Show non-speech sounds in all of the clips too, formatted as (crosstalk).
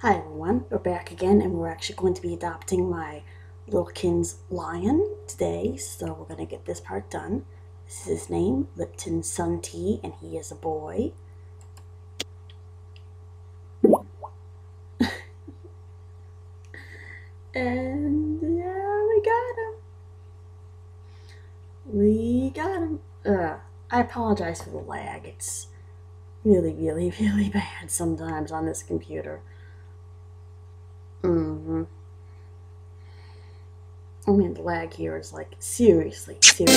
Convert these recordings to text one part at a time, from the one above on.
Hi everyone, we're back again and we're actually going to be adopting my Lil Kinz lion today, so we're going to get this part done. This is his name, Lipton Sun Tea, and he is a boy. (laughs) and yeah, we got him. We got him. Uh, I apologize for the lag. It's really, really, (laughs) really bad sometimes on this computer. Mm-hmm. I mean, the lag here is like seriously, seriously.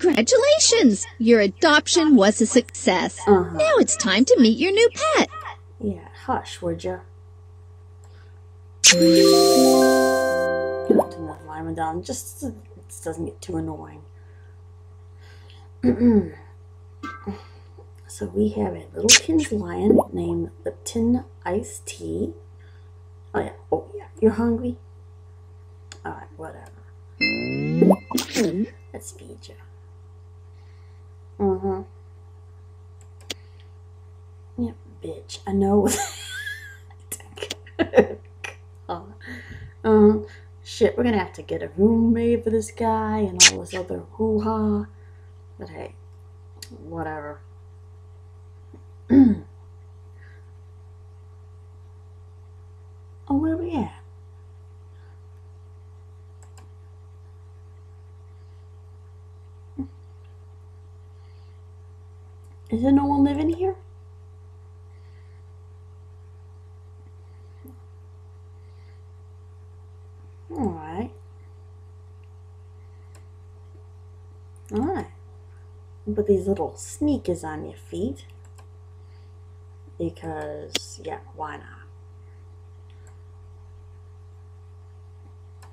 Congratulations! Your adoption was a success. Uh-huh. Now it's time to meet your new pet. Yeah, hush, would ya? Turn that volume down just so it doesn't get too annoying. (clears throat) so we have a little Kinz lion named Lipton Iced Tea. Oh yeah, oh yeah, you're hungry? Alright, whatever. Let's feed you. Mm-hmm. Yeah, bitch. I know. God. (laughs) Um, shit, we're gonna have to get a room made for this guy and all this other hoo ha. But hey, whatever. (clears throat) oh, where are we at? Is there no one living here? Alright. Alright. Put these little sneakers on your feet. Because, yeah, why not?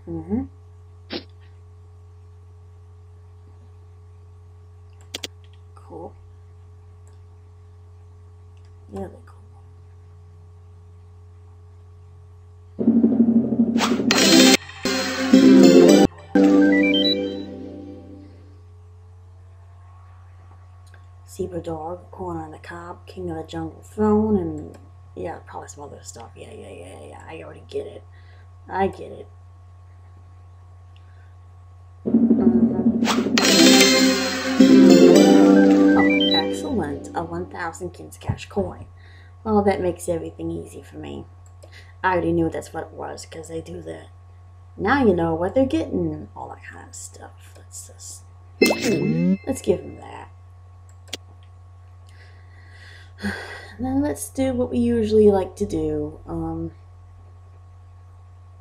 Mm-hmm. Cool. Really Zebra Dog, Corn on the Cob, King of the Jungle Throne, and yeah, probably some other stuff. Yeah, yeah, yeah, yeah. I already get it. I get it. Oh, excellent. A 1,000 KinzCash coin. Well, that makes everything easy for me. I already knew that's what it was because they do that. Now you know what they're getting, all that kind of stuff. Let's just let's give them that. (sighs) Then let's do what we usually like to do. Um,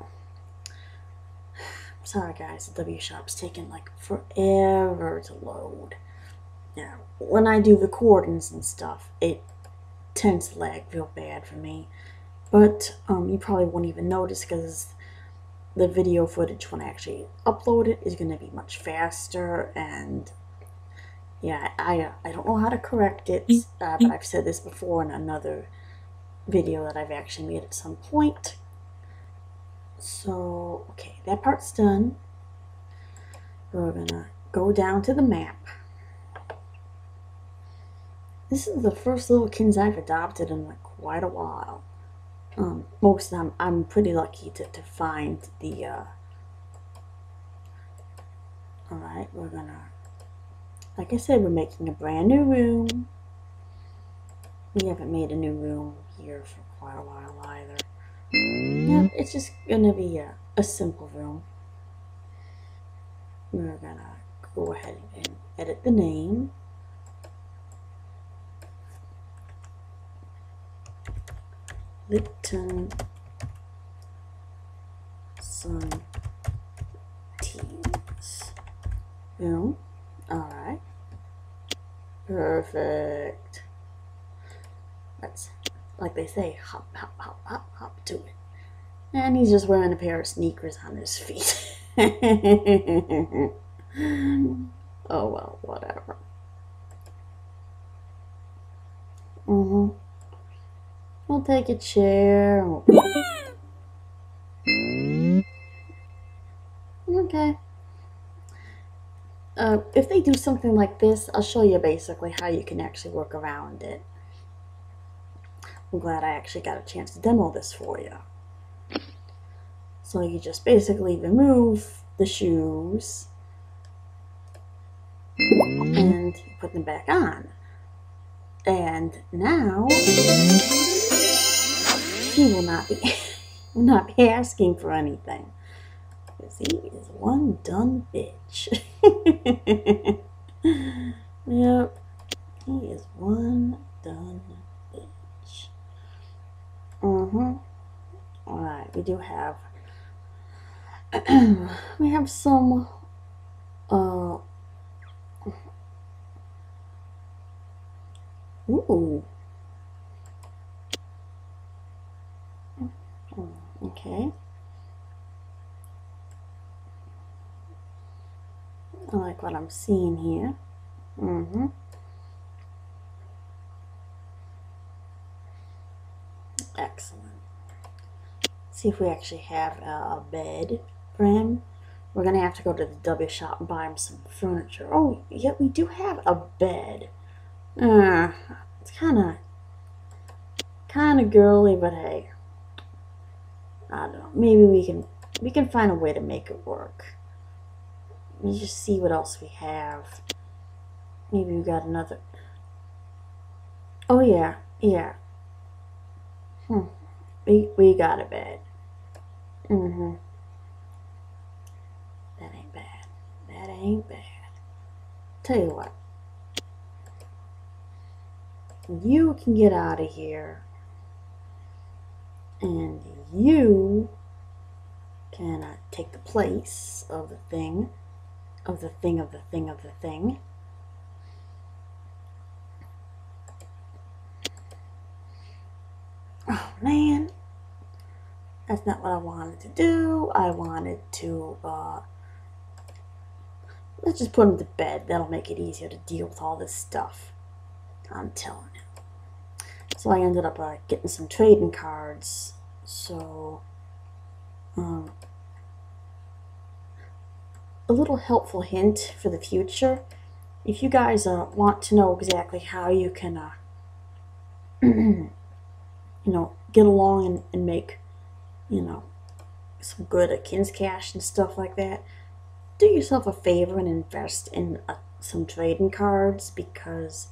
(sighs) sorry guys, the W shop's taking like forever to load. Now, when I do recordings and stuff, it tends to lag real bad for me. But um, you probably won't even notice because the video footage when I actually upload it is going to be much faster and yeah I, I don't know how to correct it uh, but I've said this before in another video that I've actually made at some point. So okay that part's done. We're gonna go down to the map. This is the first little Kinz I've adopted in like quite a while. Um, most of them I'm pretty lucky to, to find the uh, alright we're gonna like I said we're making a brand new room we haven't made a new room here for quite a while either yep it's just gonna be a, a simple room we're gonna go ahead and edit the name Lipton Sun Teas. Boom. Alright. Perfect. Let's, like they say, hop, hop, hop, hop, hop to it. And he's just wearing a pair of sneakers on his feet. (laughs) oh well, whatever. Mm-hmm. We'll take a chair. (laughs) Okay. Uh, if they do something like this, I'll show you basically how you can actually work around it. I'm glad I actually got a chance to demo this for you. So you just basically remove the shoes and put them back on. And now he will not be (laughs) not be asking for anything. Because he is one done bitch. (laughs) yep. He is one done bitch. Mm-hmm. Alright, we do have (clears throat) we have some uh ooh okay I like what I'm seeing here mm-hmm excellent see if we actually have a bed for him. We're going to have to go to the W shop and buy him some furniture. Oh, yeah, we do have a bed. Uh, it's kind of, kind of girly, but hey, I don't know. Maybe we can, we can find a way to make it work. Let me just see what else we have. Maybe we got another. Oh yeah, yeah. Hmm. We we got a bed. Mm-hmm. That ain't bad. That ain't bad. Tell you what. You can get out of here. And you can uh, take the place of the thing, of the thing, of the thing, of the thing. Oh man, that's not what I wanted to do. I wanted to, uh, let's just put him to bed. That'll make it easier to deal with all this stuff. I'm telling you. So I ended up uh, getting some trading cards. So, um, a little helpful hint for the future. If you guys uh, want to know exactly how you can, uh, (clears throat) you know, get along and, and make you know, some good Akins cash and stuff like that, do yourself a favor and invest in uh, some trading cards because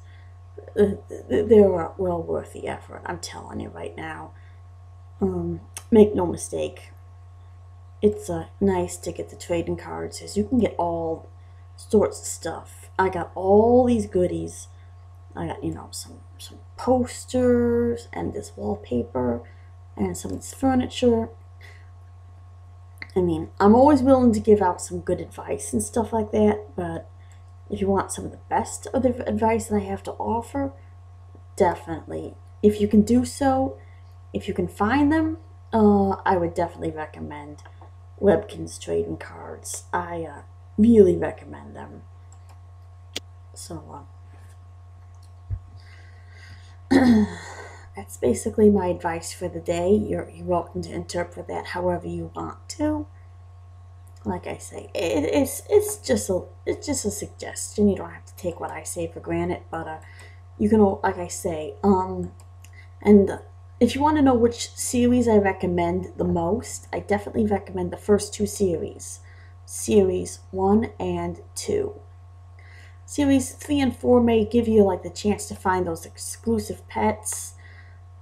uh, they're well worth the effort. I'm telling you right now. Um, make no mistake. It's uh, nice to get the trading cards because you can get all sorts of stuff. I got all these goodies. I got, you know, some, some posters and this wallpaper and some of this furniture. I mean, I'm always willing to give out some good advice and stuff like that, but if you want some of the best of the advice that I have to offer, definitely. If you can do so, if you can find them, uh, I would definitely recommend Webkinz Trading Cards. I uh, really recommend them. So, uh, (clears throat) that's basically my advice for the day. You're, you're welcome to interpret that however you want to. Like I say, it, it's it's just a it's just a suggestion. You don't have to take what I say for granted, but uh, you can, like I say, um, and if you want to know which series I recommend the most, I definitely recommend the first two series, series one and two. Series three and four may give you like the chance to find those exclusive pets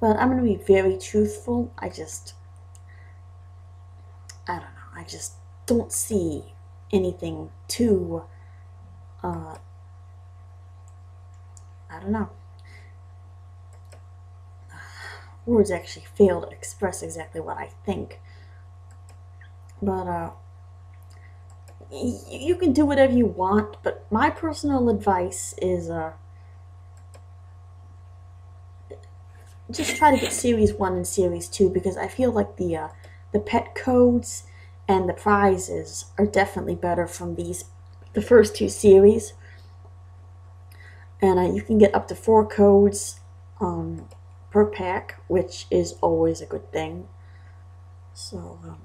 but I'm going to be very truthful. I just, I don't know. I just don't see anything too, uh, I don't know. Words actually fail to express exactly what I think. But, uh, you can do whatever you want, but my personal advice is, uh, just try to get series one and series two because I feel like the uh, the pet codes and the prizes are definitely better from these the first two series. And uh, you can get up to four codes um, per pack, which is always a good thing. So, um,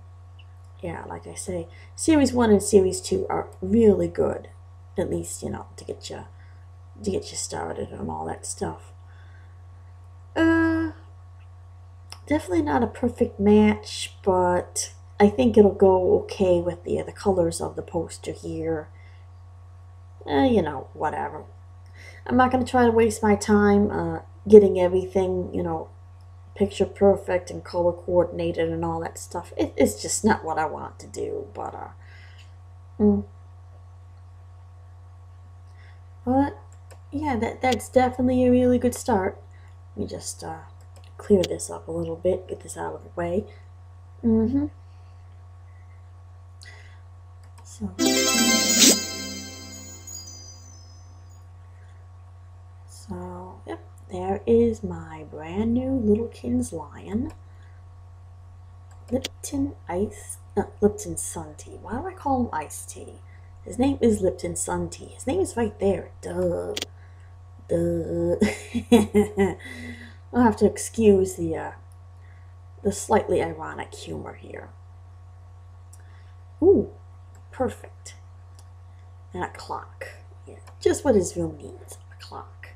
yeah, like I say, Series 1 and Series 2 are really good. at least you know to get you to get you started and all that stuff. Uh, definitely not a perfect match, but I think it'll go okay with the the colors of the poster here. Eh, you know, whatever. I'm not going to try to waste my time uh, getting everything, you know, picture perfect and color coordinated and all that stuff. It, it's just not what I want to do, but, uh, mm. but, yeah, that, that's definitely a really good start. Let me just, uh, clear this up a little bit, get this out of the way. Mm-hmm. So... So, yep, there is my brand new Lil Kinz Lion. Lipton Ice, uh, Lipton Sun Tea. Why do I call him Ice Tea? His name is Lipton Sun Tea. His name is right there. Duh. Duh. (laughs) I'll have to excuse the, uh, the slightly ironic humor here. Ooh, perfect. And a clock. Yeah, just what his room needs. A clock.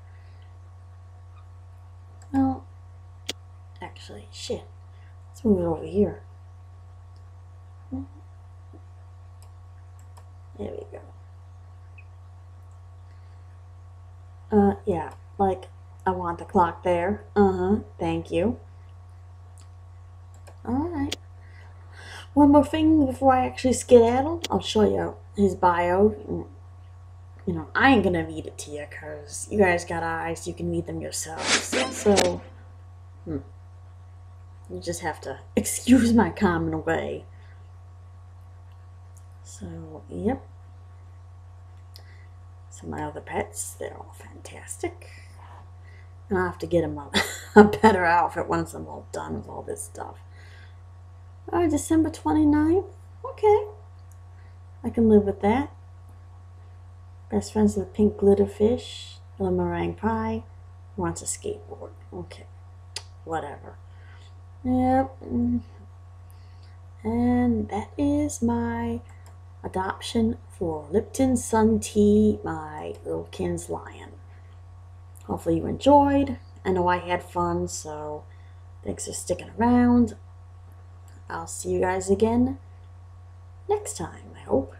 Well, actually, shit. Let's move it over here. There we go. Uh, yeah, like, I want the clock there. Uh-huh, thank you. Alright. One more thing before I actually skedaddle. I'll show you his bio you know, I ain't gonna read it to you because you guys got eyes, you can read them yourselves. So, hmm. You just have to (laughs) excuse my common way. So, yep. So my other pets, they're all fantastic. And I'll have to get them a, (laughs) a better outfit once I'm all done with all this stuff. Oh, December 29th? Okay. I can live with that. Best friends with pink glitter fish, the meringue pie, wants a skateboard. Okay, whatever. Yep. Mm. And that is my adoption for Lipton Sun Tea, my Lil Kinz Lion. Hopefully you enjoyed. I know I had fun, so thanks for sticking around. I'll see you guys again next time, I hope.